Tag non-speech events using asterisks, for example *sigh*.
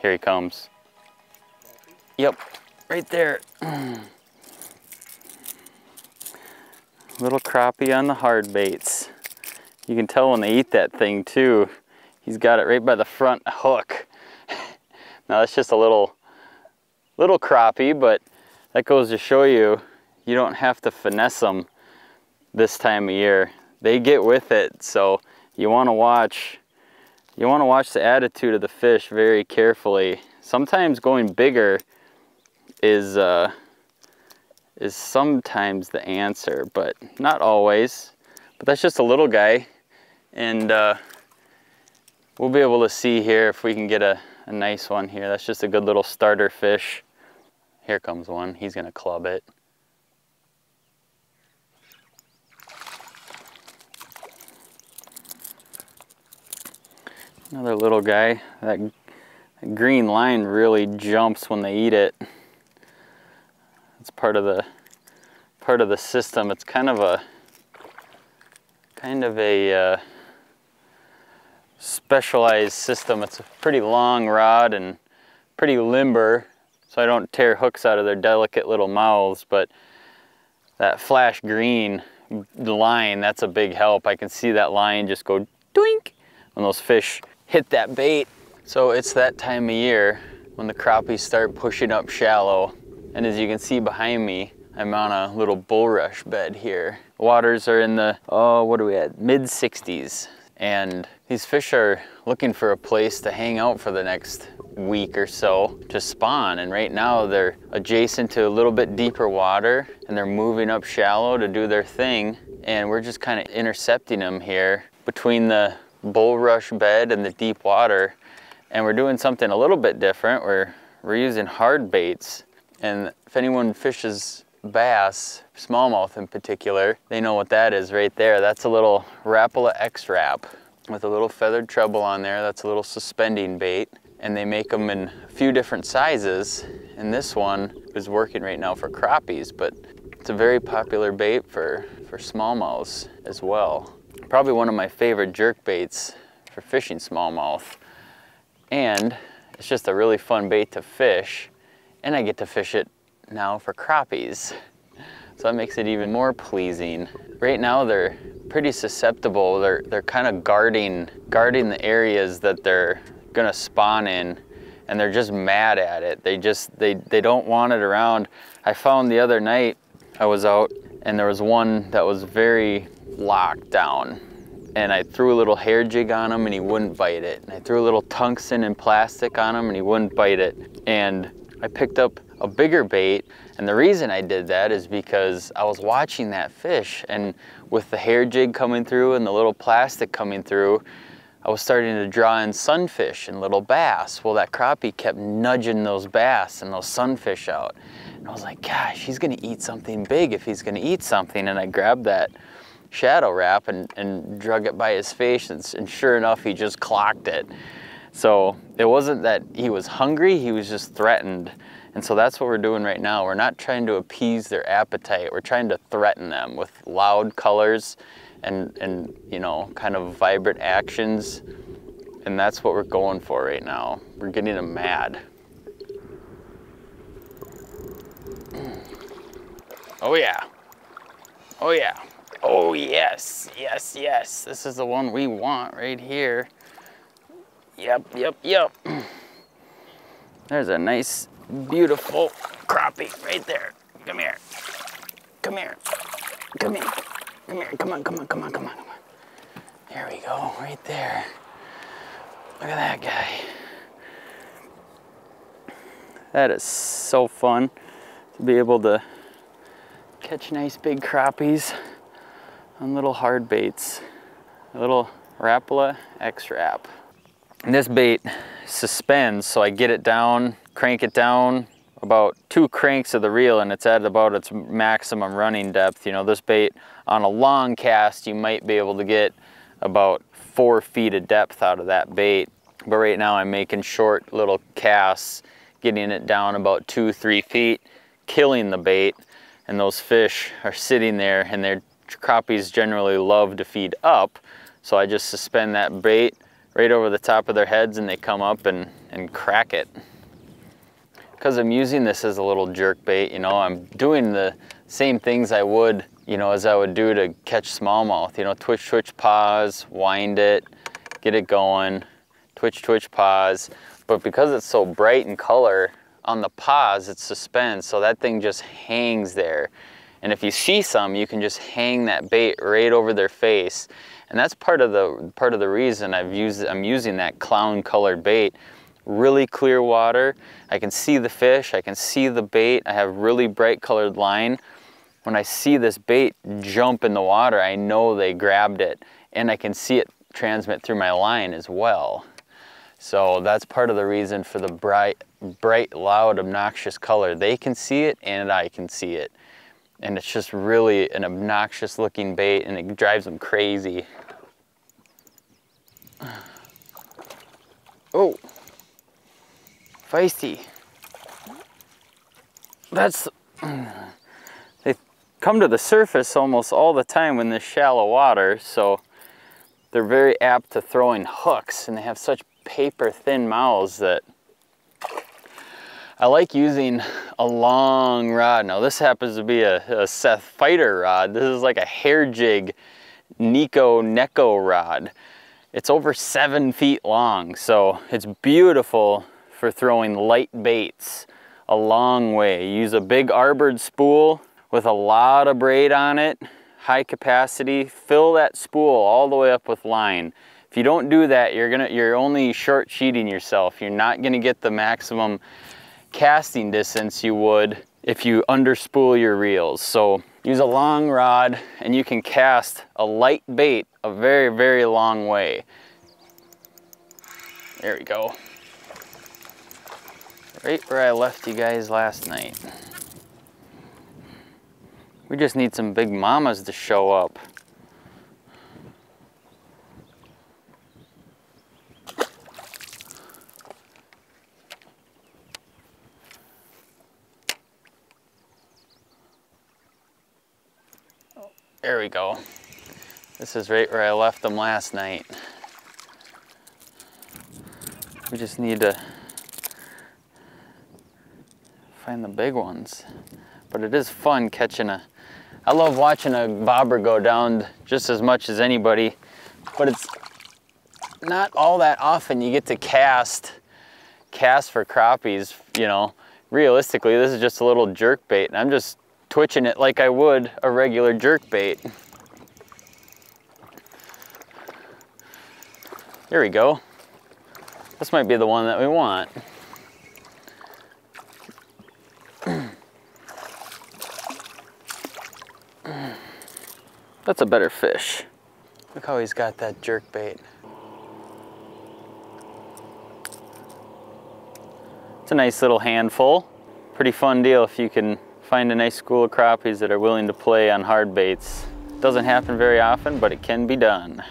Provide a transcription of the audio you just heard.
Here he comes. Yep, right there. *clears throat* Little crappie on the hard baits. You can tell when they eat that thing too. He's got it right by the front hook. *laughs* now that's just a little, little crappie, but that goes to show you, you don't have to finesse them this time of year. They get with it, so you wanna watch, you wanna watch the attitude of the fish very carefully. Sometimes going bigger is, uh, is sometimes the answer, but not always. But that's just a little guy. And uh, we'll be able to see here if we can get a, a nice one here. That's just a good little starter fish. Here comes one. He's gonna club it. Another little guy. That, green line really jumps when they eat it. It's part of the part of the system. It's kind of a kind of a uh, specialized system. It's a pretty long rod and pretty limber, so I don't tear hooks out of their delicate little mouths, but that flash green line, that's a big help. I can see that line just go doink when those fish hit that bait. So it's that time of year when the crappies start pushing up shallow. And as you can see behind me, I'm on a little bulrush bed here. Waters are in the, oh, what are we at? Mid 60s. And these fish are looking for a place to hang out for the next week or so to spawn. And right now they're adjacent to a little bit deeper water and they're moving up shallow to do their thing. And we're just kind of intercepting them here between the bulrush bed and the deep water. And we're doing something a little bit different. We're, we're using hard baits. And if anyone fishes bass, smallmouth in particular, they know what that is right there. That's a little Rapala X-Rap with a little feathered treble on there. That's a little suspending bait. And they make them in a few different sizes. And this one is working right now for crappies, but it's a very popular bait for, for smallmouths as well. Probably one of my favorite jerk baits for fishing smallmouth. And it's just a really fun bait to fish. And I get to fish it now for crappies. So that makes it even more pleasing. Right now they're pretty susceptible. They're, they're kind of guarding, guarding the areas that they're gonna spawn in and they're just mad at it. They just, they, they don't want it around. I found the other night I was out and there was one that was very locked down and I threw a little hair jig on him and he wouldn't bite it. And I threw a little tungsten and plastic on him and he wouldn't bite it. And I picked up a bigger bait. And the reason I did that is because I was watching that fish and with the hair jig coming through and the little plastic coming through, I was starting to draw in sunfish and little bass. Well, that crappie kept nudging those bass and those sunfish out. And I was like, gosh, he's gonna eat something big if he's gonna eat something. And I grabbed that Shadow Rap and, and drug it by his face and, and sure enough, he just clocked it. So it wasn't that he was hungry, he was just threatened. And so that's what we're doing right now. We're not trying to appease their appetite. We're trying to threaten them with loud colors and, and you know, kind of vibrant actions. And that's what we're going for right now. We're getting them mad. Oh yeah. Oh yeah. Oh yes, yes, yes. This is the one we want right here. Yep, yep, yep. *clears throat* There's a nice, beautiful crappie right there. Come here. Come here. Come here. Come here. Come on, come on, come on, come on, come on. There we go, right there. Look at that guy. That is so fun to be able to catch nice big crappies on little hard baits. A little Rapala. And this bait suspends, so I get it down, crank it down about two cranks of the reel and it's at about its maximum running depth. You know, this bait on a long cast, you might be able to get about four feet of depth out of that bait. But right now I'm making short little casts, getting it down about two, three feet, killing the bait. And those fish are sitting there and their crappies generally love to feed up. So I just suspend that bait right over the top of their heads and they come up and and crack it. Because I'm using this as a little jerk bait, you know, I'm doing the same things I would, you know, as I would do to catch smallmouth. You know, twitch, twitch, pause, wind it, get it going, twitch, twitch, pause. But because it's so bright in color, on the pause, it's suspends, so that thing just hangs there. And if you see some, you can just hang that bait right over their face. And that's part of the part of the reason I've used I'm using that clown colored bait. Really clear water. I can see the fish, I can see the bait. I have really bright colored line. When I see this bait jump in the water, I know they grabbed it and I can see it transmit through my line as well. So that's part of the reason for the bright, bright, loud, obnoxious color. They can see it and I can see it and it's just really an obnoxious looking bait and it drives them crazy. Oh, feisty. That's, they come to the surface almost all the time in this shallow water, so they're very apt to throwing hooks and they have such paper thin mouths that I like using a long rod. Now this happens to be a, a Seth Feider rod. This is like a hair jig Nico Neko rod. It's over seven feet long, so it's beautiful for throwing light baits a long way. use a big arbored spool with a lot of braid on it, high capacity. Fill that spool all the way up with line. If you don't do that, you're gonna you're only short sheeting yourself. You're not gonna get the maximum casting distance you would if you underspool your reels. So use a long rod and you can cast a light bait a very, very long way. There we go. Right where I left you guys last night. We just need some big mamas to show up. There we go. This is right where I left them last night. We just need to find the big ones. But it is fun catching a, I love watching a bobber go down just as much as anybody, but it's not all that often you get to cast, cast for crappies, you know. Realistically, this is just a little jerk bait and I'm just twitching it like I would a regular jerk bait. There we go. This might be the one that we want. That's a better fish. Look how he's got that jerk bait. It's a nice little handful. Pretty fun deal if you can find a nice school of crappies that are willing to play on hard baits. Doesn't happen very often, but it can be done.